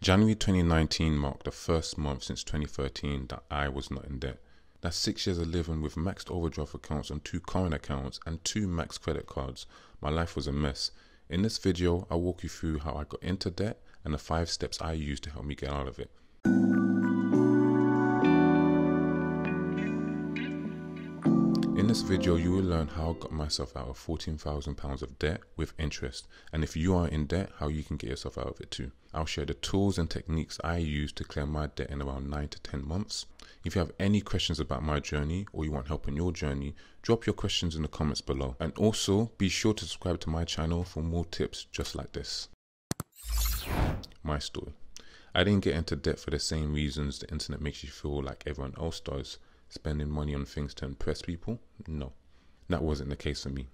January 2019 marked the first month since 2013 that I was not in debt. That's six years of living with maxed overdraft accounts on two current accounts and two max credit cards. My life was a mess. In this video, I'll walk you through how I got into debt and the five steps I used to help me get out of it. This video, you will learn how I got myself out of £14,000 of debt with interest, and if you are in debt, how you can get yourself out of it too. I'll share the tools and techniques I use to clear my debt in around 9 to 10 months. If you have any questions about my journey or you want help in your journey, drop your questions in the comments below. And also, be sure to subscribe to my channel for more tips just like this. My story. I didn't get into debt for the same reasons the internet makes you feel like everyone else does spending money on things to impress people? No, that wasn't the case for me.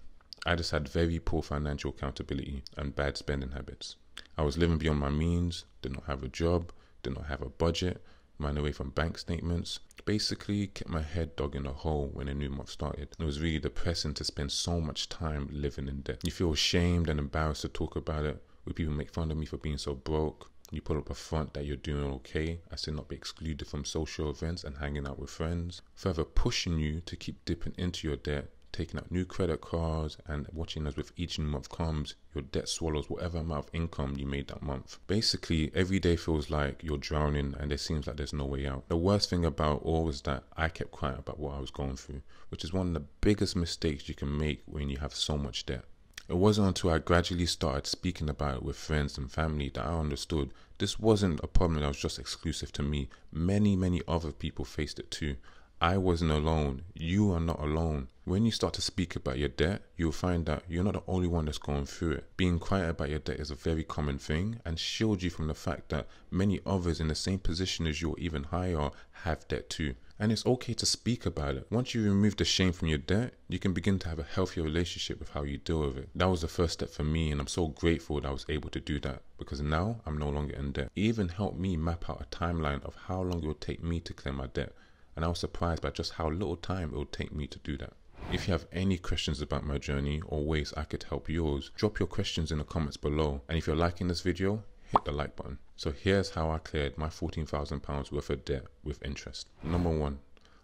I just had very poor financial accountability and bad spending habits. I was living beyond my means, did not have a job, did not have a budget, ran away from bank statements, basically kept my head dug in a hole when a new month started. It was really depressing to spend so much time living in debt. You feel ashamed and embarrassed to talk about it, Would people make fun of me for being so broke, you put up a front that you're doing okay, as to not be excluded from social events and hanging out with friends, further pushing you to keep dipping into your debt, taking out new credit cards, and watching as with each new month comes, your debt swallows whatever amount of income you made that month. Basically, every day feels like you're drowning and it seems like there's no way out. The worst thing about all was that I kept quiet about what I was going through, which is one of the biggest mistakes you can make when you have so much debt. It wasn't until I gradually started speaking about it with friends and family that I understood this wasn't a problem that was just exclusive to me. Many, many other people faced it too. I wasn't alone. You are not alone. When you start to speak about your debt, you'll find that you're not the only one that's going through it. Being quiet about your debt is a very common thing and shields you from the fact that many others in the same position as you or even higher have debt too. And it's okay to speak about it. Once you remove the shame from your debt, you can begin to have a healthier relationship with how you deal with it. That was the first step for me, and I'm so grateful that I was able to do that because now I'm no longer in debt. It even helped me map out a timeline of how long it would take me to clear my debt, and I was surprised by just how little time it would take me to do that. If you have any questions about my journey or ways I could help yours, drop your questions in the comments below. And if you're liking this video, hit the like button. So here's how I cleared my £14,000 worth of debt with interest. Number one,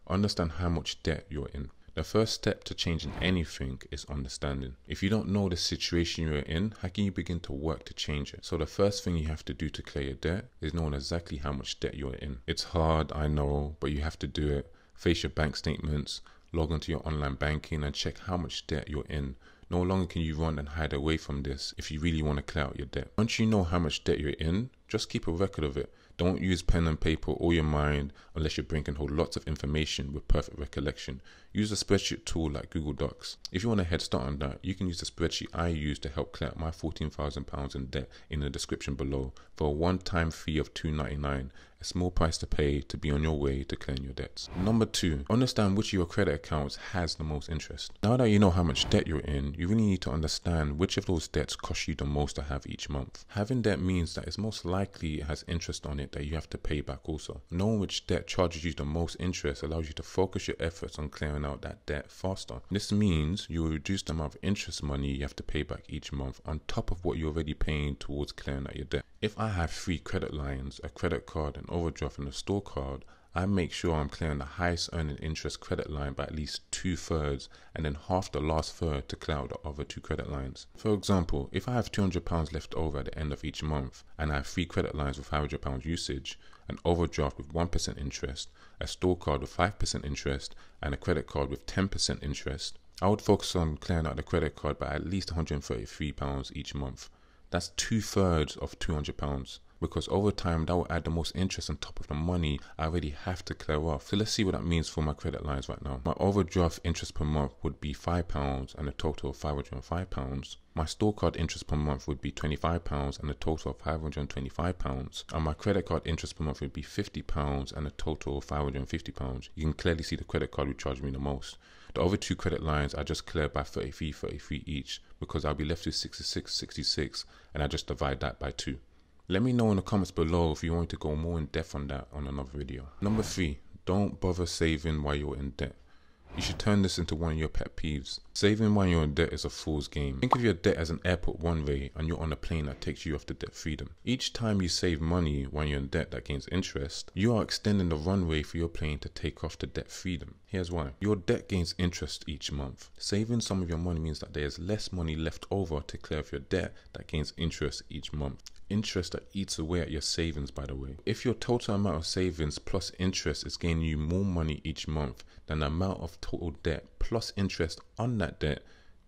understand how much debt you're in. The first step to changing anything is understanding. If you don't know the situation you're in, how can you begin to work to change it? So the first thing you have to do to clear your debt is knowing exactly how much debt you're in. It's hard, I know, but you have to do it. Face your bank statements, log onto your online banking and check how much debt you're in no longer can you run and hide away from this if you really want to clear out your debt. Once you know how much debt you're in, just keep a record of it. Don't use pen and paper or your mind unless your brain can hold lots of information with perfect recollection. Use a spreadsheet tool like Google Docs. If you want a head start on that, you can use the spreadsheet I use to help clear out my £14,000 in debt in the description below for a one-time fee of $2.99 a small price to pay to be on your way to clearing your debts. Number two, understand which of your credit accounts has the most interest. Now that you know how much debt you're in, you really need to understand which of those debts cost you the most to have each month. Having debt means that it's most likely it has interest on it that you have to pay back also. Knowing which debt charges you the most interest allows you to focus your efforts on clearing out that debt faster. This means you will reduce the amount of interest money you have to pay back each month on top of what you're already paying towards clearing out your debt. If I have three credit lines, a credit card, an overdraft and a store card, I make sure I'm clearing the highest earning interest credit line by at least two thirds and then half the last third to clear out the other two credit lines. For example, if I have £200 left over at the end of each month and I have three credit lines with £500 usage, an overdraft with 1% interest, a store card with 5% interest, and a credit card with 10% interest, I would focus on clearing out the credit card by at least £133 each month. That's two thirds of £200 because over time that will add the most interest on top of the money I already have to clear off. So let's see what that means for my credit lines right now. My overdraft interest per month would be £5 and a total of £505. My store card interest per month would be £25 and a total of £525. And my credit card interest per month would be £50 and a total of £550. You can clearly see the credit card would charge me the most. The other two credit lines I just clear by 33, 33 each because I'll be left with 66, 66 and I just divide that by 2. Let me know in the comments below if you want to go more in depth on that on another video. Number three, don't bother saving while you're in debt. You should turn this into one of your pet peeves. Saving while you're in debt is a fool's game. Think of your debt as an airport one-way and you're on a plane that takes you off to debt freedom. Each time you save money when you're in debt that gains interest, you are extending the runway for your plane to take off to debt freedom. Here's why. Your debt gains interest each month. Saving some of your money means that there is less money left over to clear off your debt that gains interest each month. Interest that eats away at your savings, by the way. If your total amount of savings plus interest is gaining you more money each month than the amount of total debt plus interest on that debt,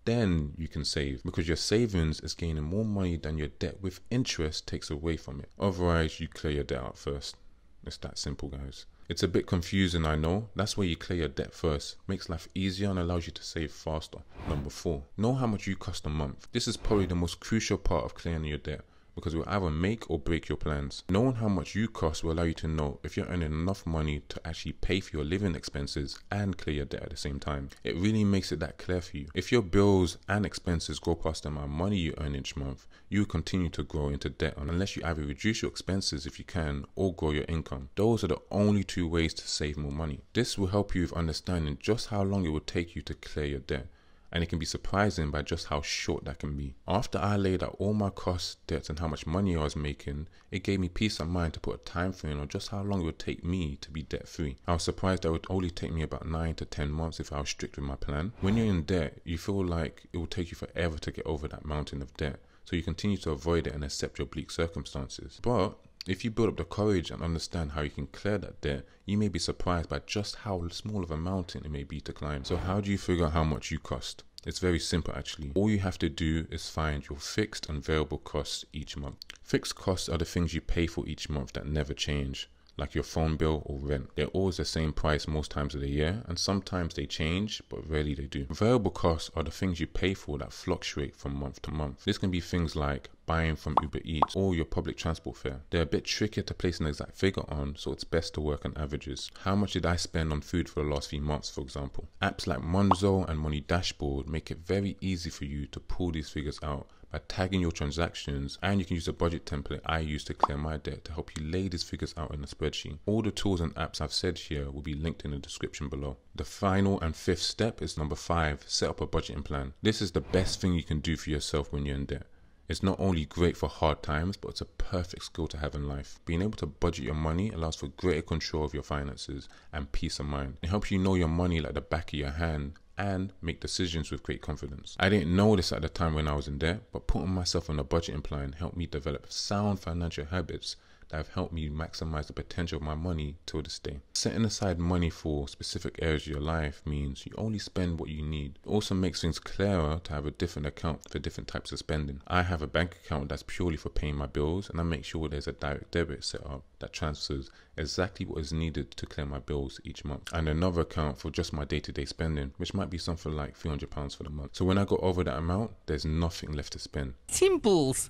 then you can save because your savings is gaining more money than your debt with interest takes away from it. Otherwise, you clear your debt out first. It's that simple, guys. It's a bit confusing, I know. That's why you clear your debt first. Makes life easier and allows you to save faster. Number four, know how much you cost a month. This is probably the most crucial part of clearing your debt because it will either make or break your plans. Knowing how much you cost will allow you to know if you're earning enough money to actually pay for your living expenses and clear your debt at the same time. It really makes it that clear for you. If your bills and expenses grow past the amount of money you earn each month, you will continue to grow into debt unless you either reduce your expenses if you can or grow your income. Those are the only two ways to save more money. This will help you with understanding just how long it will take you to clear your debt and it can be surprising by just how short that can be. After I laid out all my costs, debts, and how much money I was making, it gave me peace of mind to put a time frame on just how long it would take me to be debt free. I was surprised that it would only take me about 9 to 10 months if I was strict with my plan. When you're in debt, you feel like it will take you forever to get over that mountain of debt. So you continue to avoid it and accept your bleak circumstances. But if you build up the courage and understand how you can clear that debt, you may be surprised by just how small of a mountain it may be to climb. So, how do you figure out how much you cost? It's very simple actually. All you have to do is find your fixed and variable costs each month. Fixed costs are the things you pay for each month that never change like your phone bill or rent. They're always the same price most times of the year, and sometimes they change, but rarely they do. Variable costs are the things you pay for that fluctuate from month to month. This can be things like buying from Uber Eats or your public transport fare. They're a bit trickier to place an exact figure on, so it's best to work on averages. How much did I spend on food for the last few months, for example? Apps like Monzo and Money Dashboard make it very easy for you to pull these figures out by tagging your transactions and you can use the budget template I use to clear my debt to help you lay these figures out in a spreadsheet. All the tools and apps I've said here will be linked in the description below. The final and fifth step is number five, set up a budgeting plan. This is the best thing you can do for yourself when you're in debt. It's not only great for hard times, but it's a perfect skill to have in life. Being able to budget your money allows for greater control of your finances and peace of mind. It helps you know your money like the back of your hand and make decisions with great confidence. I didn't know this at the time when I was in debt, but putting myself on a budgeting plan helped me develop sound financial habits that have helped me maximize the potential of my money till this day. Setting aside money for specific areas of your life means you only spend what you need. It also makes things clearer to have a different account for different types of spending. I have a bank account that's purely for paying my bills, and I make sure there's a direct debit set up that transfers exactly what is needed to clear my bills each month, and another account for just my day to day spending, which might be something like £300 for the month. So when I go over that amount, there's nothing left to spend. Simples.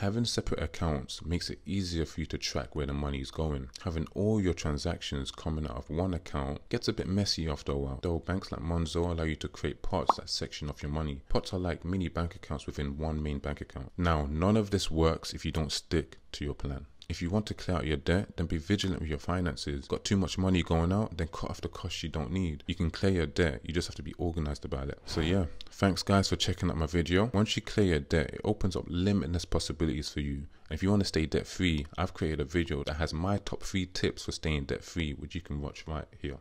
Having separate accounts makes it easier for you to track where the money is going. Having all your transactions coming out of one account gets a bit messy after a while. Though banks like Monzo allow you to create pots that section off your money. Pots are like mini bank accounts within one main bank account. Now, none of this works if you don't stick to your plan. If you want to clear out your debt, then be vigilant with your finances. Got too much money going out, then cut off the costs you don't need. You can clear your debt, you just have to be organized about it. So yeah, thanks guys for checking out my video. Once you clear your debt, it opens up limitless possibilities for you. And if you want to stay debt free, I've created a video that has my top three tips for staying debt free, which you can watch right here.